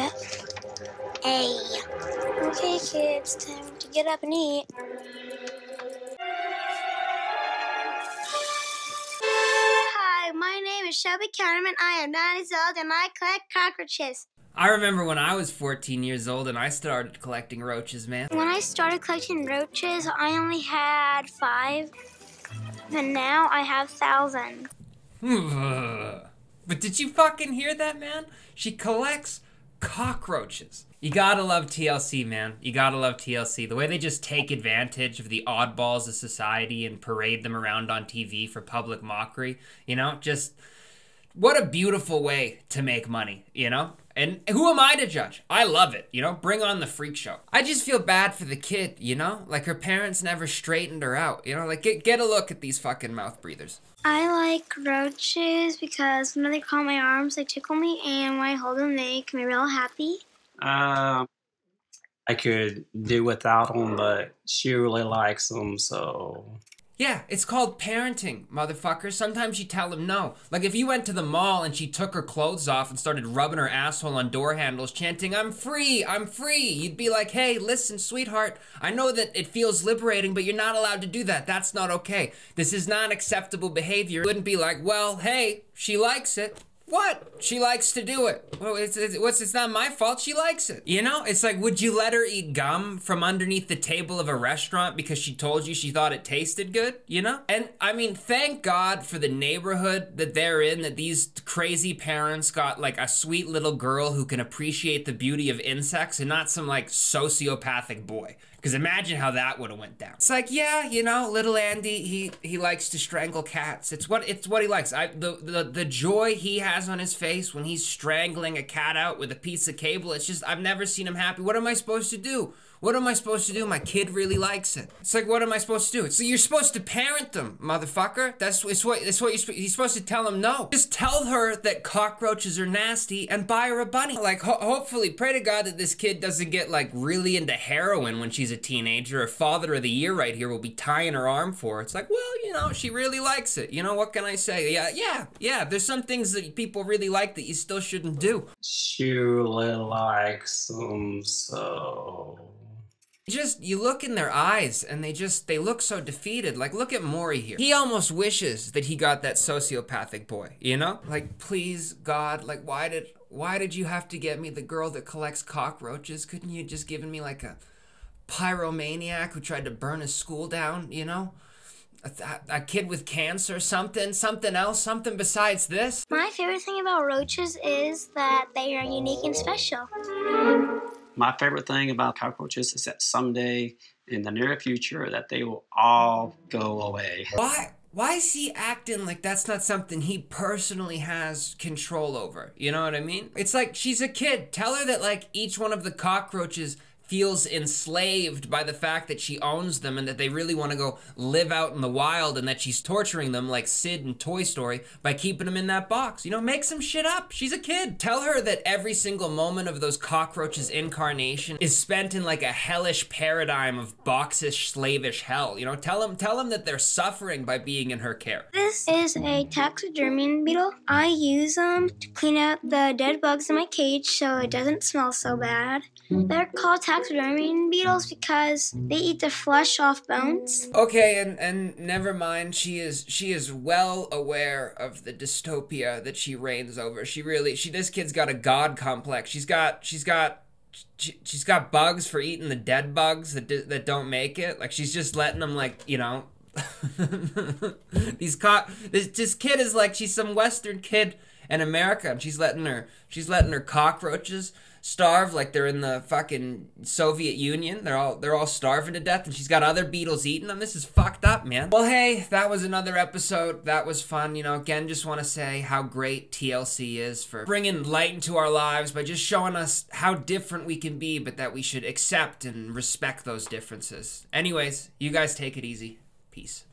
that? Hey. Okay, kids, time to get up and eat. Hi, my name is Shelby Counterman. I am nine years old and I collect cockroaches. I remember when I was 14 years old and I started collecting roaches, man. When I started collecting roaches, I only had five. And now I have thousands. but did you fucking hear that, man? She collects cockroaches. You gotta love TLC, man. You gotta love TLC. The way they just take advantage of the oddballs of society and parade them around on TV for public mockery. You know, just what a beautiful way to make money, you know? And who am I to judge? I love it, you know? Bring on the freak show. I just feel bad for the kid, you know? Like her parents never straightened her out, you know? Like get get a look at these fucking mouth breathers. I like roaches because when they crawl my arms, they tickle me, and when I hold them, they make me real happy. Um, I could do without them, but she really likes them, so yeah, it's called parenting, motherfucker. Sometimes you tell them no. Like if you went to the mall and she took her clothes off and started rubbing her asshole on door handles, chanting, I'm free, I'm free, you'd be like, hey, listen, sweetheart, I know that it feels liberating, but you're not allowed to do that. That's not okay. This is not acceptable behavior. You wouldn't be like, well, hey, she likes it. What? She likes to do it. Well, it's, it's, it's, it's not my fault. She likes it. You know? It's like, would you let her eat gum from underneath the table of a restaurant because she told you she thought it tasted good? You know? And I mean, thank God for the neighborhood that they're in, that these crazy parents got like a sweet little girl who can appreciate the beauty of insects and not some like sociopathic boy. Because imagine how that would have went down. It's like, yeah, you know, little Andy, he he likes to strangle cats. It's what it's what he likes. I the the, the joy he has on his face when he's strangling a cat out with a piece of cable. It's just I've never seen him happy. What am I supposed to do? What am I supposed to do? My kid really likes it. It's like, what am I supposed to do? So you're supposed to parent them, motherfucker. That's it's what it's what you're, you're supposed to tell them. No, just tell her that cockroaches are nasty and buy her a bunny. Like, ho hopefully, pray to God that this kid doesn't get like really into heroin when she's a teenager. Or father of the year right here will be tying her arm for her. It's like, well, you know, she really likes it. You know, what can I say? Yeah, yeah, yeah. There's some things that people really like that you still shouldn't do. She really likes them so just you look in their eyes and they just they look so defeated. Like look at maury here. He almost wishes that he got that sociopathic boy you know? Like please god like why did why did you have to get me the girl that collects cockroaches? Couldn't you just given me like a pyromaniac who tried to burn a school down you know? A, a, kid with cancer, something, something else, something besides this. My favorite thing about roaches is that they are unique and special. My favorite thing about cockroaches is that someday in the near future that they will all go away. Why? Why is he acting like that's not something he personally has control over? You know what I mean? It's like she's a kid. Tell her that like each one of the cockroaches feels enslaved by the fact that she owns them and that they really want to go live out in the wild and that she's torturing them like Sid in Toy Story by keeping them in that box. You know, make some shit up. She's a kid. Tell her that every single moment of those cockroaches' incarnation is spent in like a hellish paradigm of boxish, slavish hell. You know, tell them, tell them that they're suffering by being in her care. This is a taxidermy beetle. I use them to clean out the dead bugs in my cage so it doesn't smell so bad. They're called taxidermy beetles because they eat the flesh off bones. Okay, and and never mind. She is she is well aware of the dystopia that she reigns over. She really she this kid's got a god complex. She's got she's got she, she's got bugs for eating the dead bugs that that don't make it. Like she's just letting them like you know. These co- this this kid is like she's some Western kid in America, and she's letting her she's letting her cockroaches starve like they're in the fucking Soviet Union. They're all they're all starving to death, and she's got other beetles eating them. This is fucked up, man. Well, hey, that was another episode. That was fun. You know, again, just want to say how great TLC is for bringing light into our lives by just showing us how different we can be, but that we should accept and respect those differences. Anyways, you guys take it easy. Peace.